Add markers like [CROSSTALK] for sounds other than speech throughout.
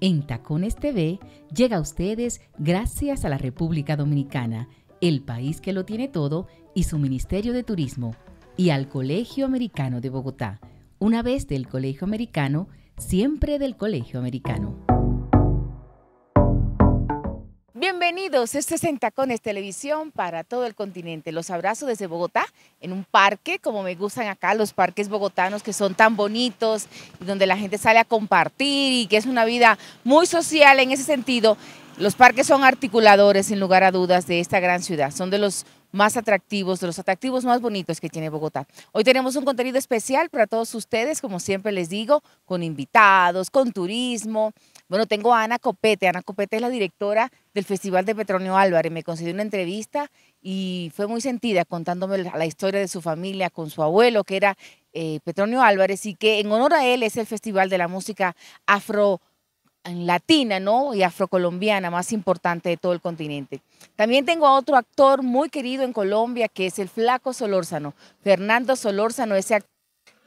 en Tacones TV llega a ustedes gracias a la República Dominicana, el país que lo tiene todo, y su Ministerio de Turismo, y al Colegio Americano de Bogotá. Una vez del Colegio Americano, siempre del Colegio Americano. Bienvenidos, este es En Tacones Televisión para todo el continente. Los abrazo desde Bogotá, en un parque, como me gustan acá los parques bogotanos que son tan bonitos y donde la gente sale a compartir y que es una vida muy social en ese sentido. Los parques son articuladores, sin lugar a dudas, de esta gran ciudad. Son de los más atractivos, de los atractivos más bonitos que tiene Bogotá. Hoy tenemos un contenido especial para todos ustedes, como siempre les digo, con invitados, con turismo. Bueno, tengo a Ana Copete. Ana Copete es la directora del Festival de Petronio Álvarez. Me concedió una entrevista y fue muy sentida contándome la historia de su familia con su abuelo, que era eh, Petronio Álvarez, y que en honor a él es el Festival de la Música Afro latina ¿no? y afrocolombiana más importante de todo el continente. También tengo a otro actor muy querido en Colombia que es el flaco Solórzano, Fernando Solórzano, ese actor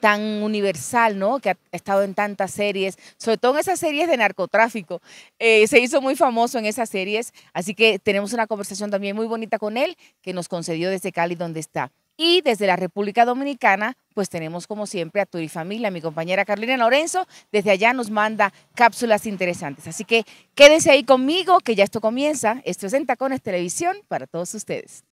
tan universal, ¿no? Que ha estado en tantas series, sobre todo en esas series de narcotráfico. Eh, se hizo muy famoso en esas series, así que tenemos una conversación también muy bonita con él, que nos concedió desde Cali, donde está. Y desde la República Dominicana, pues tenemos como siempre a Turi Familia, mi compañera Carolina Lorenzo, desde allá nos manda cápsulas interesantes. Así que quédense ahí conmigo, que ya esto comienza. Esto es en Tacones Televisión para todos ustedes.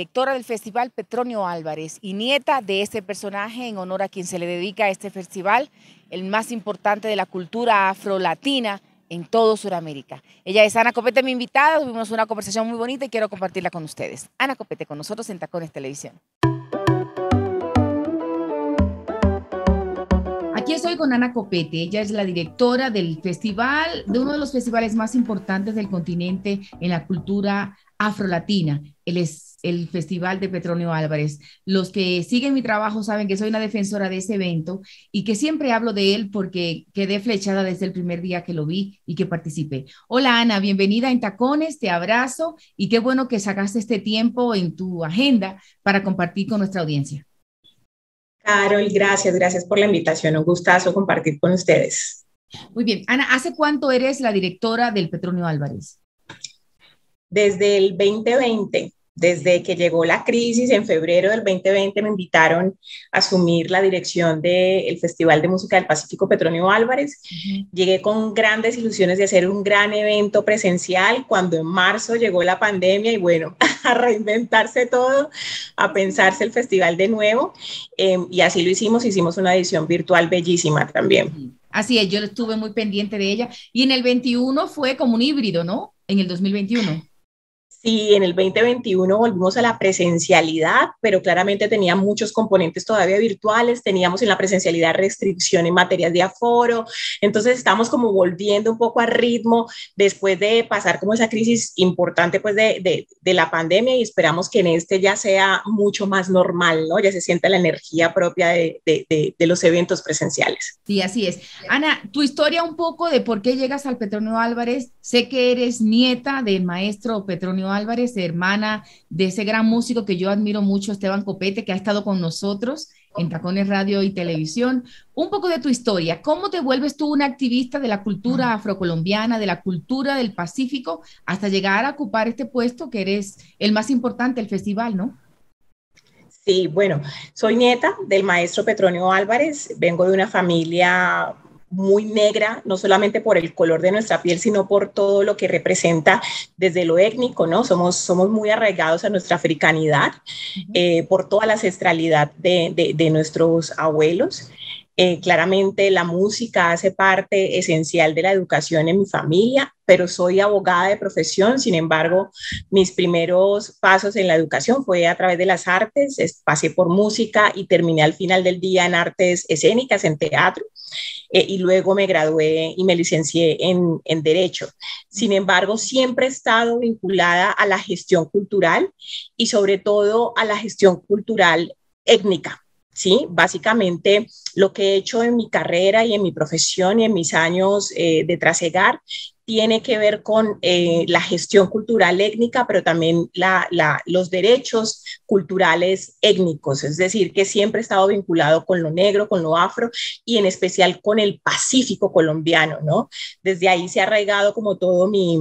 Directora del Festival Petronio Álvarez y nieta de este personaje en honor a quien se le dedica a este festival, el más importante de la cultura afrolatina en todo Sudamérica. Ella es Ana Copete, mi invitada, tuvimos una conversación muy bonita y quiero compartirla con ustedes. Ana Copete con nosotros en Tacones Televisión. Aquí estoy con Ana Copete, ella es la directora del festival, de uno de los festivales más importantes del continente en la cultura afrolatina. Él es el Festival de Petronio Álvarez. Los que siguen mi trabajo saben que soy una defensora de ese evento y que siempre hablo de él porque quedé flechada desde el primer día que lo vi y que participé. Hola Ana, bienvenida en Tacones, te abrazo y qué bueno que sacaste este tiempo en tu agenda para compartir con nuestra audiencia. Carol, gracias, gracias por la invitación. Un gustazo compartir con ustedes. Muy bien. Ana, ¿hace cuánto eres la directora del Petronio Álvarez? Desde el 2020 desde que llegó la crisis en febrero del 2020 me invitaron a asumir la dirección del Festival de Música del Pacífico Petronio Álvarez. Llegué con grandes ilusiones de hacer un gran evento presencial cuando en marzo llegó la pandemia y bueno, [LAUGHS] a reinventarse todo, a pensarse el festival de nuevo. Em, y así lo hicimos, hicimos una edición virtual bellísima también. Así es, yo estuve muy pendiente de ella. Y en el 21 fue como un híbrido, ¿no? En el 2021. Sí, en el 2021 volvimos a la presencialidad, pero claramente tenía muchos componentes todavía virtuales, teníamos en la presencialidad restricción en materias de aforo, entonces estamos como volviendo un poco a ritmo después de pasar como esa crisis importante pues de, de, de la pandemia y esperamos que en este ya sea mucho más normal, ¿no? Ya se sienta la energía propia de, de los eventos presenciales. Sí, así es. Ana, tu historia un poco de por qué llegas al Petronio Álvarez, sé que eres nieta del maestro Petronio Álvarez, hermana de ese gran músico que yo admiro mucho, Esteban Copete, que ha estado con nosotros en Tacones Radio y Televisión. Un poco de tu historia, ¿cómo te vuelves tú una activista de la cultura afrocolombiana, de la cultura del Pacífico, hasta llegar a ocupar este puesto que eres el más importante del festival, ¿no? Sí, bueno, soy nieta del maestro Petronio Álvarez, vengo de una familia muy negra, no solamente por el color de nuestra piel, sino por todo lo que representa desde lo étnico, ¿no? Somos, somos muy arraigados a nuestra africanidad, eh, por toda la ancestralidad de, de, nuestros abuelos. Eh, claramente la música hace parte esencial de la educación en mi familia, pero soy abogada de profesión, sin embargo, mis primeros pasos en la educación fue a través de las artes, pasé por música y terminé al final del día en artes escénicas, en teatro. Eh, y luego me gradué y me licencié en, en Derecho. Sin embargo, siempre he estado vinculada a la gestión cultural y sobre todo a la gestión cultural étnica. ¿sí? Básicamente lo que he hecho en mi carrera y en mi profesión y en mis años eh, de trasegar tiene que ver con eh, la gestión cultural étnica, pero también los derechos culturales étnicos, es decir, que siempre he estado vinculado con lo negro, con lo afro y en especial con el Pacífico colombiano, ¿no? Desde ahí se ha arraigado como todo mi,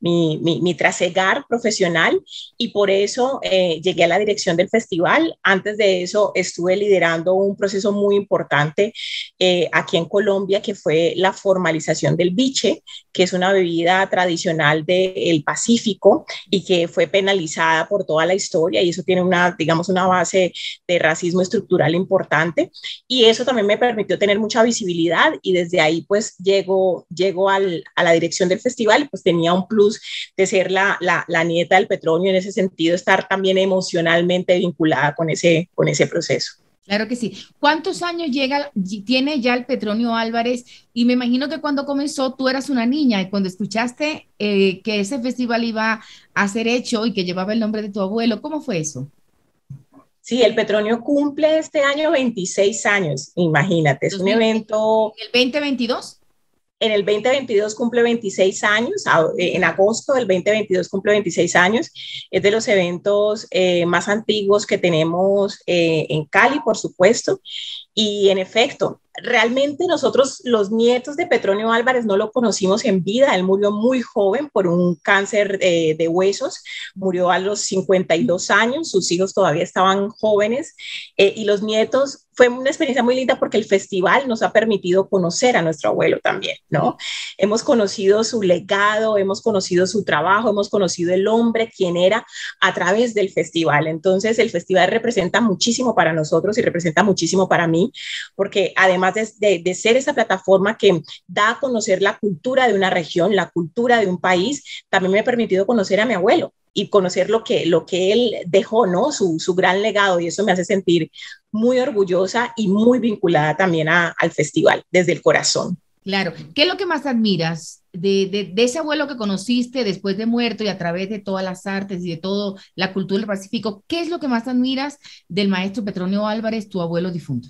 mi, mi, trasegar profesional y por eso eh, llegué a la dirección del festival. Antes de eso estuve liderando un proceso muy importante eh, aquí en Colombia que fue la formalización del biche, que es una bebida tradicional del Pacífico y que fue penalizada por toda la historia y eso tiene una, digamos, una base de racismo estructural importante y eso también me permitió tener mucha visibilidad y desde ahí pues llego, llego al, a la dirección del festival pues tenía un plus de ser la, la, la nieta del petróleo en ese sentido, estar también emocionalmente vinculada con ese, con ese proceso. Claro que sí. ¿Cuántos años llega, tiene ya el Petronio Álvarez? Y me imagino que cuando comenzó tú eras una niña y cuando escuchaste eh, que ese festival iba a ser hecho y que llevaba el nombre de tu abuelo, ¿cómo fue eso? Sí, el Petronio cumple este año 26 años, imagínate, es un evento... ¿El 2022? En el 2022 cumple 26 años, eh, en agosto del 2022 cumple 26 años. Es de los eventos eh, más antiguos que tenemos eh, en Cali, por supuesto. Y en efecto, realmente nosotros, los nietos de Petronio Álvarez, no lo conocimos en vida. Él murió muy joven por un cáncer de huesos, murió a los 52 años, sus hijos todavía estaban jóvenes eh, y los nietos fue una experiencia muy linda porque el festival nos ha permitido conocer a nuestro abuelo también, ¿no? Hemos conocido su legado, hemos conocido su trabajo, hemos conocido el hombre, quién era, a través del festival. Entonces, el festival representa muchísimo para nosotros y representa muchísimo para mí, porque además de, de, ser esa plataforma que da a conocer la cultura de una región, la cultura de un país, también me ha permitido conocer a mi abuelo y conocer lo que, lo que él dejó, ¿no? Su, su gran legado y eso me hace sentir muy orgullosa y muy vinculada también al festival desde el corazón. Claro. ¿Qué es lo que más admiras de, de, de, ese abuelo que conociste después de muerto y a través de todas las artes y de toda la cultura del Pacífico? ¿Qué es lo que más admiras del maestro Petronio Álvarez, tu abuelo difunto?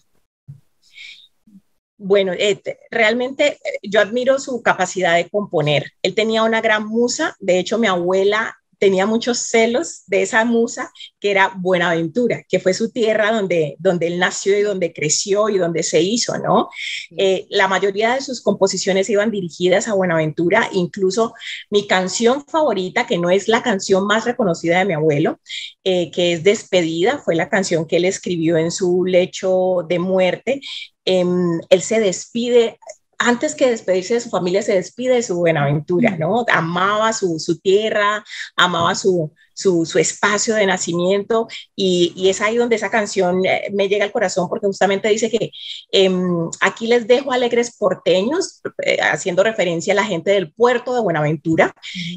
Bueno, eh, realmente yo admiro su capacidad de componer. Él tenía una gran musa, de hecho mi abuela tenía muchos celos de esa musa que era Buenaventura, que fue su tierra donde, donde él nació y donde creció y donde se hizo, ¿no? Eh, la mayoría de sus composiciones iban dirigidas a Buenaventura, incluso mi canción favorita, que no es la canción más reconocida de mi abuelo, eh, que es Despedida, fue la canción que él escribió en su lecho de muerte. Em, él se despide antes que despedirse de su familia, se despide de su Buenaventura, ¿no? Amaba su, tierra, amaba su, su, espacio de nacimiento y, es ahí donde esa canción eh, me llega al corazón porque justamente dice que em, aquí les dejo alegres porteños, eh, haciendo referencia a la gente del puerto de Buenaventura,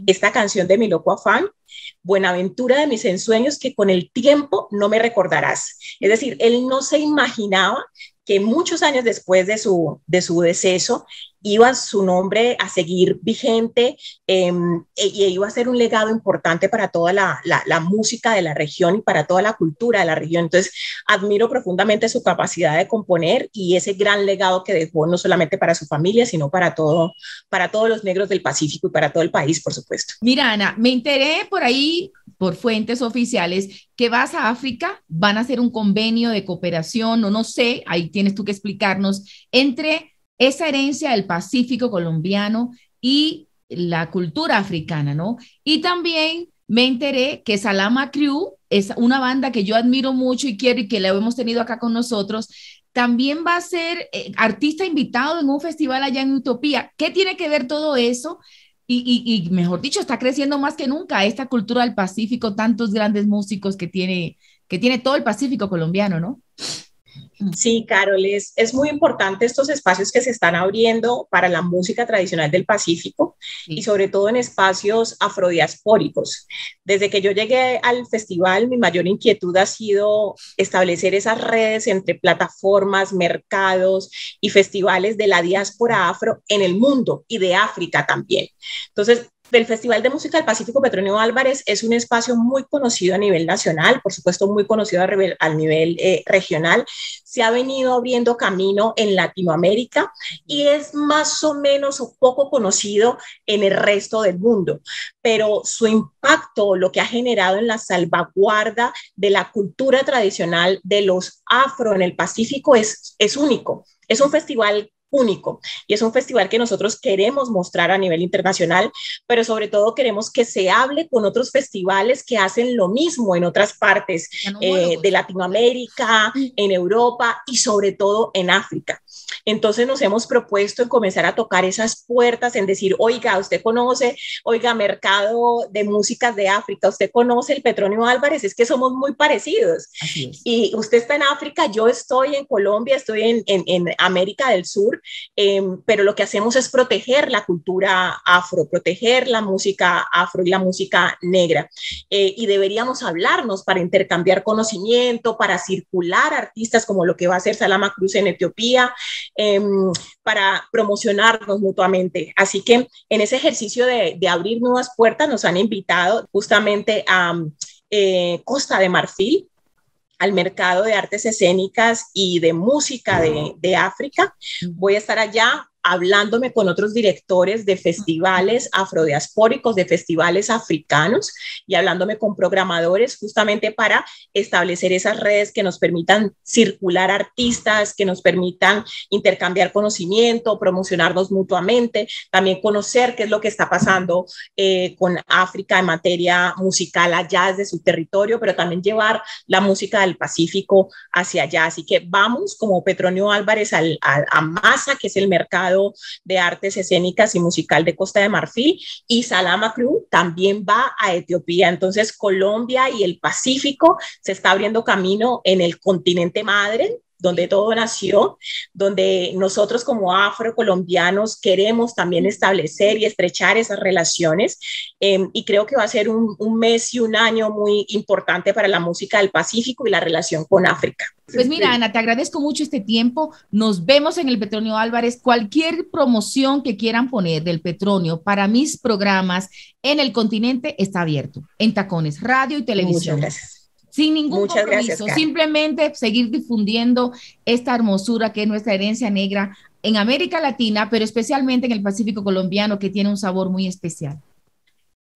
esta canción de mi loco afán. Buenaventura de mis ensueños que con el tiempo no me recordarás. Es decir, él no se imaginaba que muchos años después de su, de su deceso iba su nombre a seguir vigente em, e, y iba a ser un legado importante para toda la, la, música de la región y para toda la cultura de la región. Entonces, admiro profundamente su capacidad de componer y ese gran legado que dejó no solamente para su familia, sino para, todo, para todos los negros del Pacífico y para todo el país, por supuesto. Mira, Ana, me enteré por ahí, por fuentes oficiales, que vas a África, van a hacer un convenio de cooperación o no sé, ahí tienes tú que explicarnos, entre esa herencia del Pacífico colombiano y la cultura africana, ¿no? Y también me enteré que Salama Crew es una banda que yo admiro mucho y quiero y que la hemos tenido acá con nosotros. También va a ser eh, artista invitado en un festival allá en Utopía. ¿Qué tiene que ver todo eso? Y, y, mejor dicho, está creciendo más que nunca esta cultura del Pacífico, tantos grandes músicos que tiene, que tiene todo el Pacífico colombiano, ¿no? Sí, Carol, es, es, muy importante estos espacios que se están abriendo para la música tradicional del Pacífico y sobre todo en espacios afrodiaspóricos. Desde que yo llegué al festival, mi mayor inquietud ha sido establecer esas redes entre plataformas, mercados y festivales de la diáspora afro en el mundo y de África también. Entonces, el Festival de Música del Pacífico Petronio Álvarez es un espacio muy conocido a nivel nacional, por supuesto muy conocido a, nivel eh, regional. Se ha venido abriendo camino en Latinoamérica y es más o menos o poco conocido en el resto del mundo, pero su impacto, lo que ha generado en la salvaguarda de la cultura tradicional de los afro en el Pacífico es, es único. Es un festival único y es un festival que nosotros queremos mostrar a nivel internacional, pero sobre todo queremos que se hable con otros festivales que hacen lo mismo en otras partes eh, de Latinoamérica, en Europa y sobre todo en África. Entonces nos hemos propuesto en comenzar a tocar esas puertas, en decir, oiga, usted conoce, oiga, mercado de músicas de África, usted conoce el Petronio Álvarez, es que somos muy parecidos. Y usted está en África, yo estoy en Colombia, estoy en, en, en América del Sur Em, pero lo que hacemos es proteger la cultura afro, proteger la música afro y la música negra. Eh, y deberíamos hablarnos para intercambiar conocimiento, para circular artistas como lo que va a hacer Salama Cruz en Etiopía, em, para promocionarnos mutuamente. Así que en ese ejercicio de, abrir nuevas puertas nos han invitado justamente a eh, Costa de Marfil, al mercado de artes escénicas y de música de, de África. Voy a estar allá hablándome con otros directores de festivales afrodiaspóricos, de festivales africanos y hablándome con programadores justamente para establecer esas redes que nos permitan circular artistas, que nos permitan intercambiar conocimiento, promocionarnos mutuamente, también conocer qué es lo que está pasando eh, con África en materia musical allá desde su territorio, pero también llevar la música del Pacífico hacia allá. Así que vamos como Petronio Álvarez al, a Masa, que es el mercado de Artes Escénicas y Musical de Costa de Marfil y Salama Crew también va a Etiopía. Entonces Colombia y el Pacífico se está abriendo camino en el continente madre donde todo nació, donde nosotros como afrocolombianos queremos también establecer y estrechar esas relaciones. Em, y creo que va a ser un, un, mes y un año muy importante para la música del Pacífico y la relación con África. Pues mira, Ana, te agradezco mucho este tiempo. Nos vemos en el Petronio Álvarez. Cualquier promoción que quieran poner del Petronio para mis programas en el continente está abierto, en tacones, radio y televisión. Muchas gracias sin ningún compromiso, simplemente seguir difundiendo esta hermosura que es nuestra herencia negra en América Latina, pero especialmente en el Pacífico colombiano, que tiene un sabor muy especial.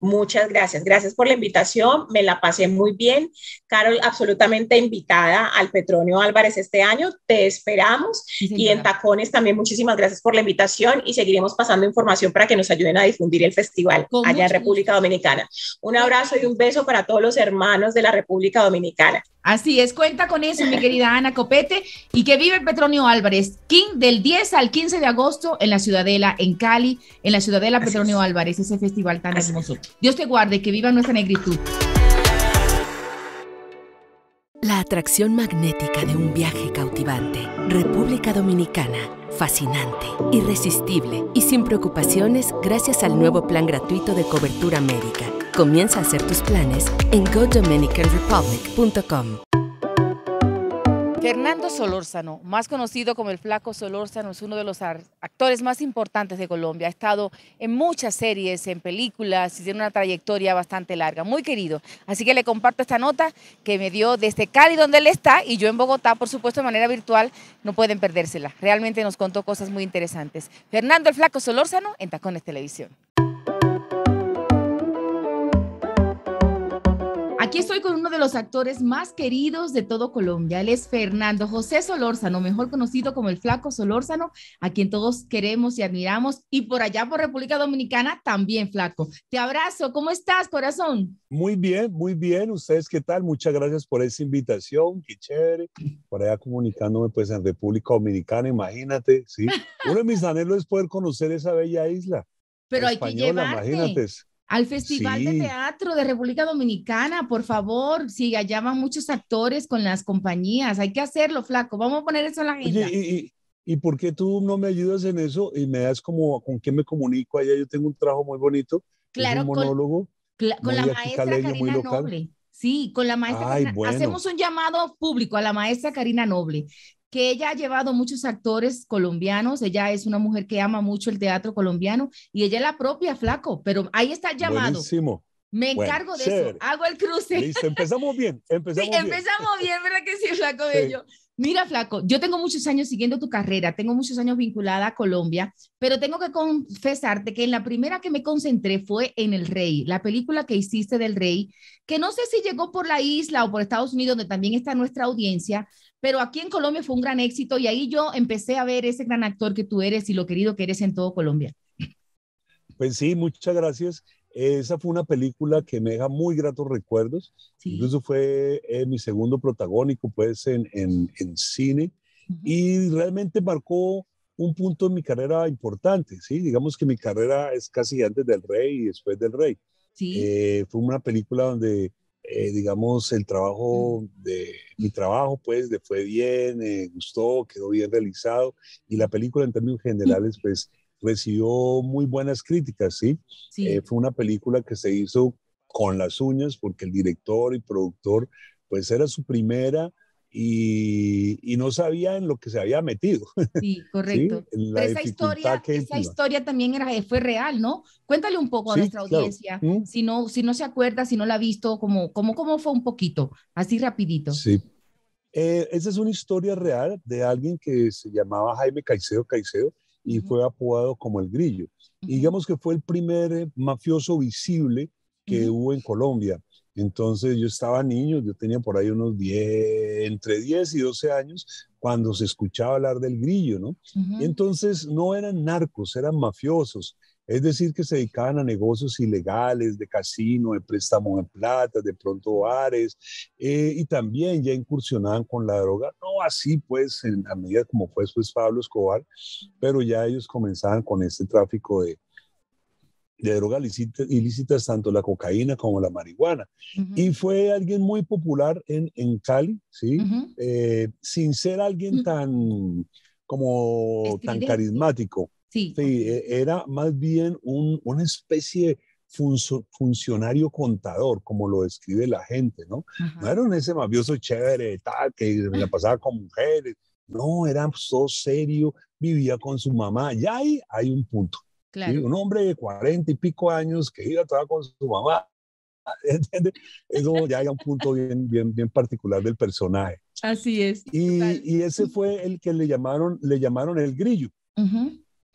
Muchas gracias. Gracias por la invitación. Me la pasé muy bien. Carol, absolutamente invitada al Petronio Álvarez este año. Te esperamos. y en Tacones también muchísimas gracias por la invitación y seguiremos pasando información para que nos ayuden a difundir el festival allá en República Dominicana. Un abrazo y un beso para todos los hermanos de la República Dominicana. Así es, cuenta con eso, mi querida Ana Copete, y que vive Petronio Álvarez, King del 10 al 15 de agosto en la Ciudadela, en Cali, en la Ciudadela Petronio Álvarez, ese festival tan hermoso. Dios te guarde, que viva nuestra negritud. La atracción magnética de un viaje cautivante. República Dominicana. Fascinante, irresistible y sin preocupaciones gracias al nuevo plan gratuito de cobertura médica. Comienza a hacer tus planes en GoDominicanRepublic.com. Fernando Solórzano, más conocido como el Flaco Solórzano, es uno de los actores más importantes de Colombia. Ha estado en muchas series, en películas y tiene una trayectoria bastante larga, muy querido. Así que le comparto esta nota que me dio desde Cali, donde él está, y yo en Bogotá, por supuesto, de manera virtual. No pueden perdérsela. Realmente nos contó cosas muy interesantes. Fernando el Flaco Solórzano en Tacones Televisión. Aquí estoy con uno de los actores más queridos de todo Colombia. Él es Fernando José Solórzano, mejor conocido como el Flaco Solórzano, a quien todos queremos y admiramos. Y por allá, por República Dominicana, también Flaco. Te abrazo. ¿Cómo estás, corazón? Muy bien, muy bien. ¿Ustedes qué tal? Muchas gracias por esa invitación. Qué chévere. Por allá comunicándome pues en República Dominicana, imagínate, ¿sí? Uno de mis anhelos es poder conocer esa bella isla. Pero hay que llevarte. Imagínate. Al Festival de Teatro de República Dominicana, por favor, si allá van muchos actores con las compañías, hay que hacerlo, flaco, vamos a poner eso en la agenda. Oye, y, por qué tú no me ayudas en eso y me das como con quién me comunico allá? Yo tengo un trabajo muy bonito, claro, un monólogo. Con, la maestra Karina Noble. Sí, con la maestra Karina. Hacemos un llamado público a la maestra Karina Noble que ella ha llevado muchos actores colombianos, ella es una mujer que ama mucho el teatro colombiano y ella es la propia Flaco, pero ahí está el llamado. Buenísimo. Me encargo de eso, hago el cruce. Listo, empezamos bien, [LAUGHS] empezamos sí, empezamos bien, ¿verdad que sí, Flaco Bello? Mira, Flaco, yo tengo muchos años siguiendo tu carrera, tengo muchos años vinculada a Colombia, pero tengo que confesarte que en la primera que me concentré fue en El Rey, la película que hiciste del Rey, que no sé si llegó por la isla o por Estados Unidos, donde también está nuestra audiencia, pero aquí en Colombia fue un gran éxito y ahí yo empecé a ver ese gran actor que tú eres y lo querido que eres en todo Colombia. Pues sí, muchas gracias. Esa fue una película que me deja muy gratos recuerdos. Incluso fue eh, mi segundo protagónico, pues, en, en, cine. Y realmente marcó un punto en mi carrera importante, ¿sí? Digamos que mi carrera es casi antes del Rey y después del Rey. Sí. Eh, fue una película donde eh, digamos, el trabajo de mi trabajo, pues, le fue bien, eh, gustó, quedó bien realizado y la película en términos generales, pues, recibió muy buenas críticas, ¿sí? Eh, fue una película que se hizo con las uñas porque el director y productor, pues, era su primera y, no sabía en lo que se había metido. [LAUGHS] Sí, correcto. esa historia, esa historia también era, fue real, ¿no? Cuéntale un poco a nuestra audiencia, mm. si, no, si no se acuerda, si no la ha visto, como, como, cómo fue un poquito, así rapidito. Sí. Eh, esa es una historia real de alguien que se llamaba Jaime Caicedo Caicedo y fue apodado como el grillo. Y digamos que fue el primer eh, mafioso visible que hubo en Colombia. Entonces yo estaba niño, yo tenía por ahí unos 10, entre 10 y 12 años, cuando se escuchaba hablar del grillo, ¿no? y entonces no eran narcos, eran mafiosos, es decir, que se dedicaban a negocios ilegales, de casino, de préstamo de plata, de pronto bares, eh, y también ya incursionaban con la droga, no así pues, en, a medida como fue pues Pablo Escobar, pero ya ellos comenzaban con este tráfico de, de drogas ilícitas, tanto la cocaína como la marihuana. Y fue alguien muy popular en, en Cali, ¿sí? Eh, sin ser alguien tan, como, tan carismático. Sí. E, era más bien un, una especie de funcionario contador, como lo describe la gente, ¿no? No era un ese mafioso chévere, tal, que la [LAUGHS] pasaba con mujeres. No, era todo serio, vivía con su mamá. Ya ahí hay un punto. Un hombre de cuarenta y pico años que iba a trabajar con su mamá. [LAUGHS] ¿entiendes? Eso ya hay un punto bien, bien, bien particular del personaje. Así es. Y, y, ese fue el que le llamaron, le llamaron el grillo.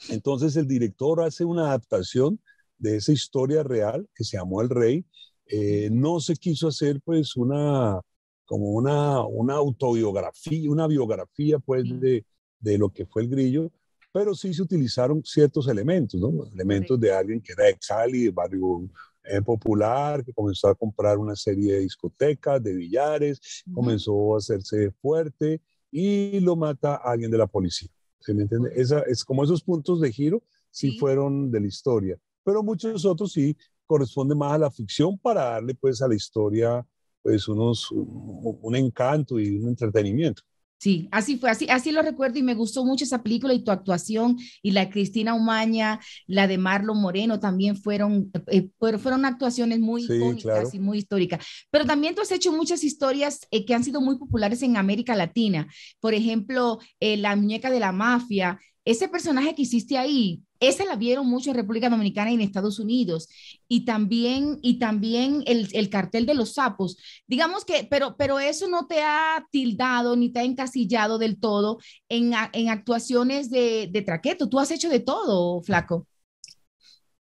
Entonces el director hace una adaptación de esa historia real que se llamó El Rey. Eh, no se quiso hacer pues una, como una, una autobiografía, una biografía pues de, de lo que fue el grillo, pero sí se utilizaron ciertos elementos, ¿no? Elementos de alguien que era de Cali, de barrio eh, popular, que comenzó a comprar una serie de discotecas, de billares, comenzó a hacerse fuerte y lo mata a alguien de la policía. ¿Se me entiende? Esa, es como esos puntos de giro sí, fueron de la historia, pero muchos otros sí corresponden más a la ficción para darle pues a la historia pues unos, un encanto y un entretenimiento. Sí, así fue, así, así lo recuerdo y me gustó mucho esa película y tu actuación y la de Cristina Umaña, la de Marlon Moreno también fueron, eh, fueron actuaciones muy icónicas y muy históricas. Pero también tú has hecho muchas historias eh, que han sido muy populares en América Latina. Por ejemplo, eh, La muñeca de la mafia, ese personaje que hiciste ahí, ese la vieron mucho en República Dominicana y en Estados Unidos. Y también, y también el, el, cartel de los sapos. Digamos que, pero, pero eso no te ha tildado ni te ha encasillado del todo en, en actuaciones de, de traqueto. Tú has hecho de todo, flaco.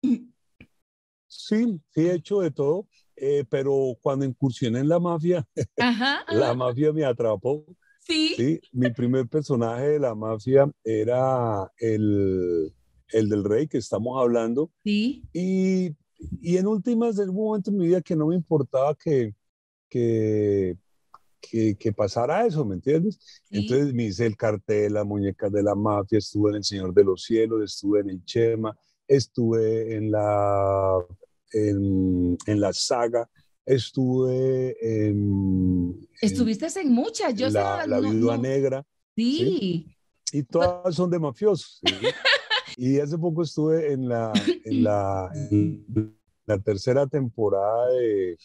Sí, sí he hecho de todo, eh, pero cuando incursioné en la mafia, [LAUGHS] la mafia me atrapó Sí. mi primer personaje de la mafia era el, el del rey que estamos hablando. Sí. Y, y en últimas, en un momento en mi vida que no me importaba que, que, que, pasara eso, ¿me entiendes? Entonces me hice el cartel, las muñecas de la mafia, estuve en El Señor de los Cielos, estuve en El Chema, estuve en la en, en la saga, estuve en... Estuviste en muchas, yo la, sé, la Viuda Negra. Sí. Y todas son de mafiosos. [LAUGHS] y hace poco estuve en la, en la, la tercera temporada de,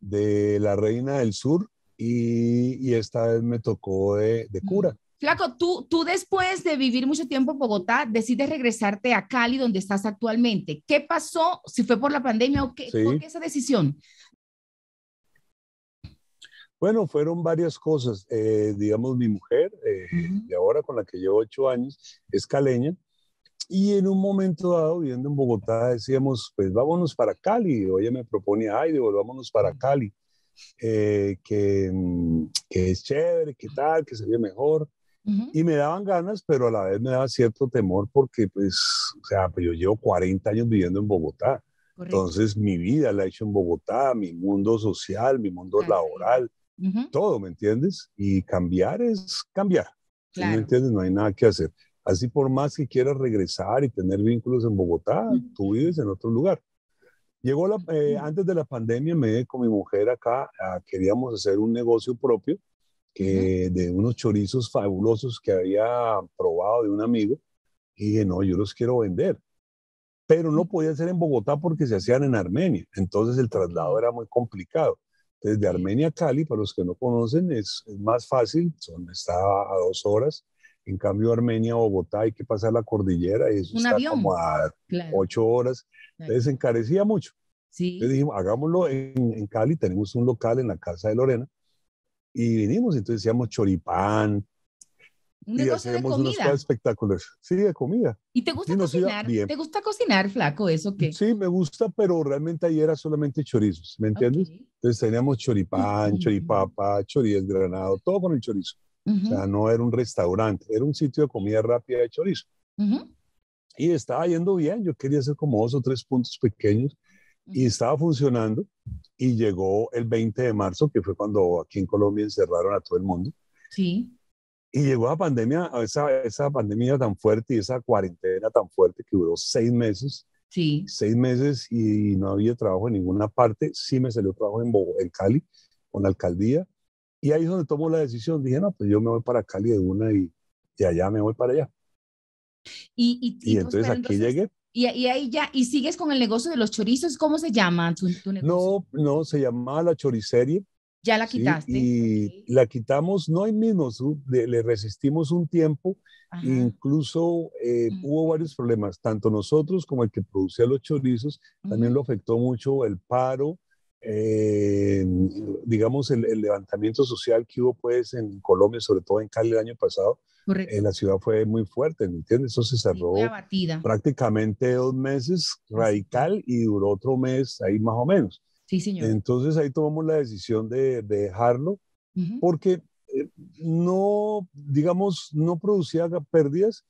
de La Reina del Sur y, y esta vez me tocó de, de cura. Flaco, tú, tú después de vivir mucho tiempo en Bogotá, decides regresarte a Cali, donde estás actualmente. ¿Qué pasó? Si fue por la pandemia o qué, ¿por qué esa decisión? Bueno, fueron varias cosas. Eh, digamos, mi mujer, eh, de ahora con la que llevo ocho años, es caleña. Y en un momento dado, viviendo en Bogotá, decíamos, pues vámonos para Cali. O ella me propone, ay, volvámonos para Cali, eh, que, mm, que, es chévere, que tal, que sería mejor. Y me daban ganas, pero a la vez me daba cierto temor porque, pues, o sea, pues yo llevo 40 años viviendo en Bogotá. Entonces, mi vida la he hecho en Bogotá, mi mundo social, mi mundo laboral, todo, ¿me entiendes? Y cambiar es cambiar. ¿Me entiendes? No hay nada que hacer. Así por más que quieras regresar y tener vínculos en Bogotá, tú vives en otro lugar. Llegó la, eh, antes de la pandemia, me con mi mujer acá, ah, queríamos hacer un negocio propio que de unos chorizos fabulosos que había probado de un amigo y dije, no, yo los quiero vender. Pero no podía ser en Bogotá porque se hacían en Armenia. Entonces el traslado era muy complicado. Desde Armenia a Cali, para los que no conocen, es, más fácil, son, está a dos horas. En cambio, Armenia Bogotá hay que pasar la cordillera y eso está como a ocho horas. Entonces encarecía mucho. Sí. Entonces dijimos, hagámoslo en, en Cali, tenemos un local en la casa de Lorena y vinimos, entonces decíamos choripán. Un y hacemos unos espectáculos. Sí, de comida. ¿Y te gusta cocinar? ¿Te gusta cocinar, flaco, eso qué? Sí, me gusta, pero realmente ahí era solamente chorizos, ¿me entiendes? Entonces teníamos choripán, [LAUGHS] choripapa, chorizo granado, todo con el chorizo. O sea, no era un restaurante, era un sitio de comida rápida de chorizo. Y estaba yendo bien, yo quería hacer como dos o tres puntos pequeños y estaba funcionando y llegó el 20 de marzo, que fue cuando aquí en Colombia encerraron a todo el mundo. Sí. Y llegó la pandemia, esa, esa pandemia tan fuerte y esa cuarentena tan fuerte que duró seis meses. Sí. Seis meses y no había trabajo en ninguna parte. Sí me salió trabajo en, en Cali, con la alcaldía. Y ahí es donde tomó la decisión. Dije, no, pues yo me voy para Cali de una y, y allá me voy para allá. Y, y, y, entonces aquí llegué. Y, ahí ya, y sigues con el negocio de los chorizos, ¿cómo se llama tu, negocio? No, no, se llamaba la choricerie. Ya la quitaste. y la quitamos, no hay mismos, le resistimos un tiempo, incluso eh, hubo varios problemas, tanto nosotros como el que producía los chorizos, también lo afectó mucho el paro, eh, digamos, el, el, levantamiento social que hubo pues en Colombia, sobre todo en Cali el año pasado, en la ciudad fue muy fuerte, ¿me entiendes? Eso se cerró prácticamente dos meses radical y duró otro mes ahí más o menos. Sí, señor. Entonces ahí tomamos la decisión de, dejarlo porque eh, no, digamos, no producía pérdidas,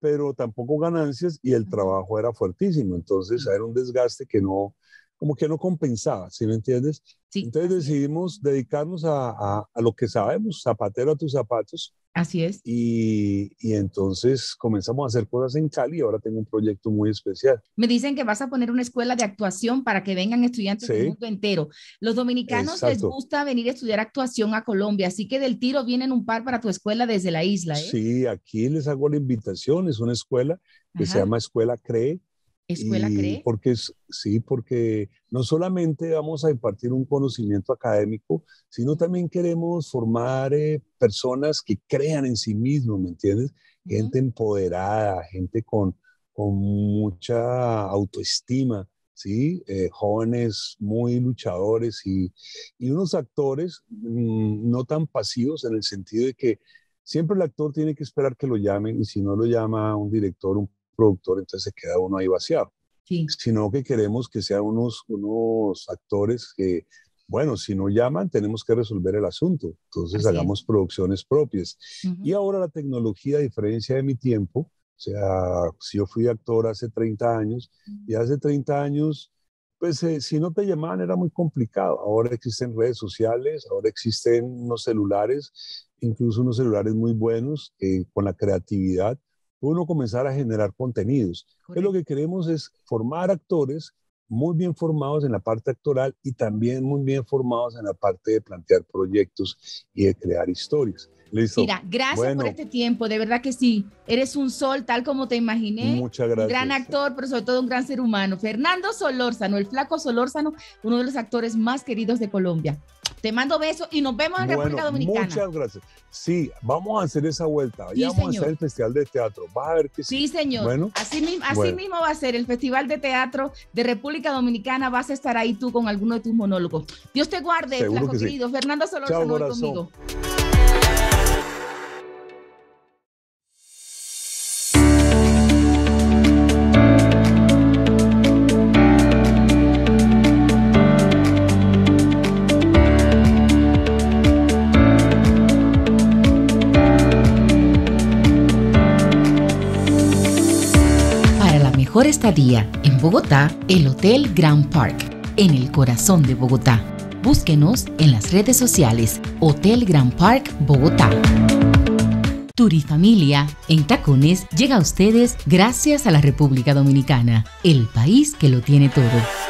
pero tampoco ganancias y el trabajo era fuertísimo. Entonces era un desgaste que no, como que no compensaba, ¿sí me entiendes? Sí, Entonces decidimos dedicarnos a, a, a, lo que sabemos, zapatero a tus zapatos, Así es. Y, y, entonces comenzamos a hacer cosas en Cali y ahora tengo un proyecto muy especial. Me dicen que vas a poner una escuela de actuación para que vengan estudiantes del mundo entero. Los dominicanos les gusta venir a estudiar actuación a Colombia, así que del tiro vienen un par para tu escuela desde la isla. ¿eh? Sí, aquí les hago la invitación, es una escuela que se llama Escuela CREE Escuela Cree. Porque sí, porque no solamente vamos a impartir un conocimiento académico, sino también queremos formar eh, personas que crean en sí mismos, ¿me entiendes? Gente empoderada, gente con, con mucha autoestima, ¿sí? Eh, jóvenes muy luchadores y, y unos actores mm, no tan pasivos en el sentido de que siempre el actor tiene que esperar que lo llamen y si no lo llama un director, un productor, entonces se queda uno ahí vaciado. Sí. Sino que queremos que sean unos, unos actores que, bueno, si no llaman, tenemos que resolver el asunto. Entonces hagamos producciones propias. Y ahora la tecnología, a diferencia de mi tiempo, o sea, si yo fui actor hace 30 años, y hace 30 años, pues eh, si no te llamaban era muy complicado. Ahora existen redes sociales, ahora existen unos celulares, incluso unos celulares muy buenos, eh, con la creatividad uno comenzar a generar contenidos. lo que queremos es formar actores muy bien formados en la parte actoral y también muy bien formados en la parte de plantear proyectos y de crear historias. Listo. Mira, gracias por este tiempo, de verdad que sí. Eres un sol tal como te imaginé. Muchas gracias. Un gran actor, pero sobre todo un gran ser humano. Fernando Solórzano, el flaco Solórzano, uno de los actores más queridos de Colombia. Te mando besos y nos vemos en República Dominicana. Muchas gracias. Sí, vamos a hacer esa vuelta. Ya vamos a hacer el Festival de Teatro. Va a ver que sí. Sí, señor. Bueno, así, mismo, así mismo va a ser el Festival de Teatro de República Dominicana. Vas a estar ahí tú con alguno de tus monólogos. Dios te guarde, flaco querido. Fernando Solórzano conmigo. Mejor estadía en Bogotá, el Hotel Grand Park, en el corazón de Bogotá. Búsquenos en las redes sociales Hotel Grand Park Bogotá. Turifamilia en Tacones llega a ustedes gracias a la República Dominicana, el país que lo tiene todo.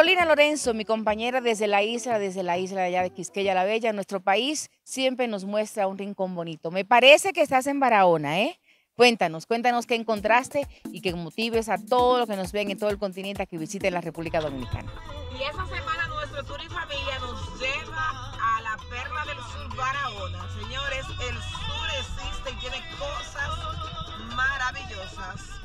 Carolina Lorenzo, mi compañera desde la isla, desde la isla allá de Quisqueya la Bella, nuestro país siempre nos muestra un rincón bonito. Me parece que estás en Barahona, ¿eh? Cuéntanos, cuéntanos qué encontraste y que motives a todo lo que nos ven en todo el continente a que visiten la República Dominicana. Y esta semana nuestro tour y familia nos lleva a la perla del sur Barahona. Señores, el sur existe y tiene cosas maravillosas,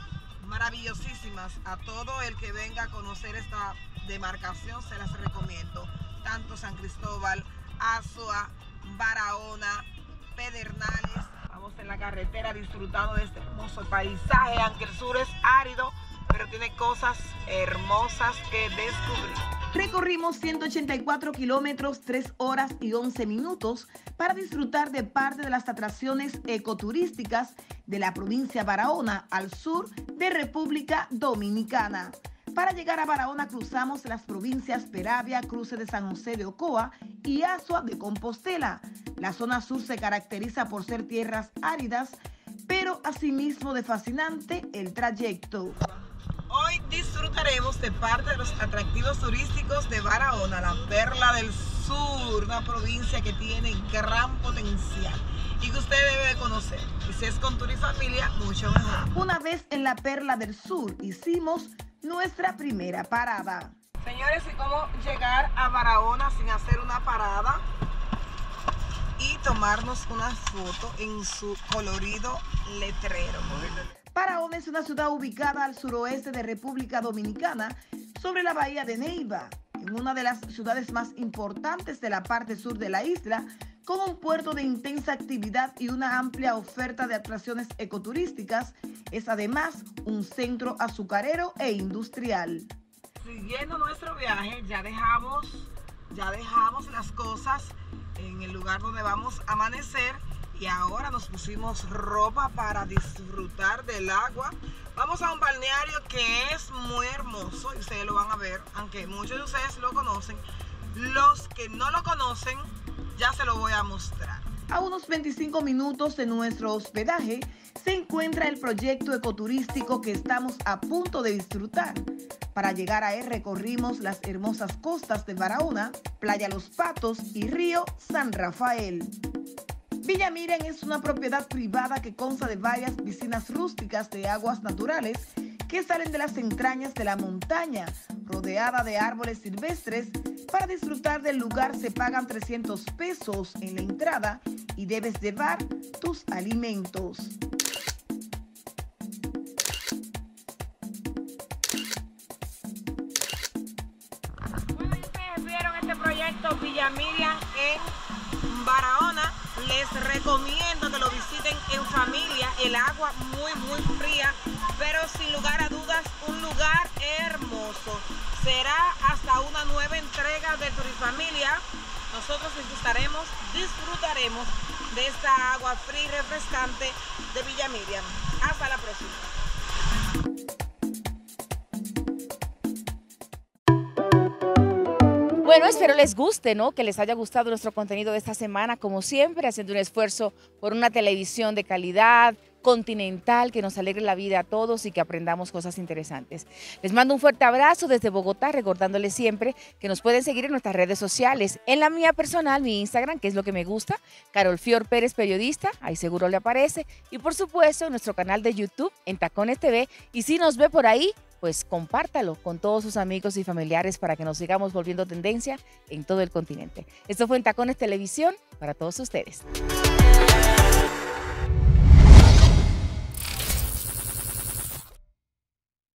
maravillosísimas. A todo el que venga a conocer esta demarcación se las recomiendo. Tanto San Cristóbal, Azua, Barahona, Pedernales. Vamos en la carretera disfrutando de este hermoso paisaje, aunque el sur es árido, pero tiene cosas hermosas que descubrir. Recorrimos 184 kilómetros, 3 horas y 11 minutos para disfrutar de parte de las atracciones ecoturísticas de la provincia Barahona al sur de República Dominicana. Para llegar a Barahona cruzamos las provincias Peravia, Cruce de San José de Ocoa y Azua de Compostela. La zona sur se caracteriza por ser tierras áridas, pero asimismo de fascinante el trayecto. Hoy disfrutaremos de parte de los atractivos turísticos de Barahona, la perla del sur, una provincia que tiene gran potencial y que usted debe conocer. Y si es con tu y familia, mucho mejor. Una vez en la perla del sur hicimos nuestra primera parada. Señores, ¿y cómo llegar a Barahona sin hacer una parada? Y tomarnos una foto en su colorido letrero. Barahona es una ciudad ubicada al suroeste de República Dominicana, sobre la bahía de Neiva, en una de las ciudades más importantes de la parte sur de la isla, con un puerto de intensa actividad y una amplia oferta de atracciones ecoturísticas, es además un centro azucarero e industrial. Siguiendo nuestro viaje, ya dejamos, ya dejamos las cosas en el lugar donde vamos a amanecer y ahora nos pusimos ropa para disfrutar del agua. Vamos a un balneario que es muy hermoso y ustedes lo van a ver, aunque muchos de ustedes lo conocen. Los que no lo conocen, ya se lo voy a mostrar. A unos 25 minutos de nuestro hospedaje se encuentra el proyecto ecoturístico que estamos a punto de disfrutar. Para llegar a él recorrimos las hermosas costas de Barahona, Playa Los Patos y Río San Rafael. Villa Miren es una propiedad privada que consta de varias piscinas rústicas de aguas naturales que salen de las entrañas de la montaña, rodeada de árboles silvestres. Para disfrutar del lugar se pagan 300 pesos en la entrada y debes llevar tus alimentos. Bueno, ustedes vieron este proyecto Villa Miriam en. Les recomiendo que lo visiten en familia. El agua muy, muy fría pero sin lugar a dudas un lugar hermoso. Será hasta una nueva entrega de Turifamilia. Nosotros disfrutaremos, disfrutaremos de esta agua fría y refrescante de Villa Miriam. Hasta la próxima. Bueno, espero les guste, ¿no? Que les haya gustado nuestro contenido de esta semana, como siempre, haciendo un esfuerzo por una televisión de calidad, continental que nos alegre la vida a todos y que aprendamos cosas interesantes. Les mando un fuerte abrazo desde Bogotá, recordándoles siempre que nos pueden seguir en nuestras redes sociales. En la mía personal, mi Instagram, que es lo que me gusta, Carol Fior Pérez Periodista, ahí seguro le aparece. Y por supuesto, nuestro canal de YouTube, en Tacones TV. Y si nos ve por ahí, pues compártalo con todos sus amigos y familiares para que nos sigamos volviendo tendencia en todo el continente. Esto fue en Tacones Televisión para todos ustedes.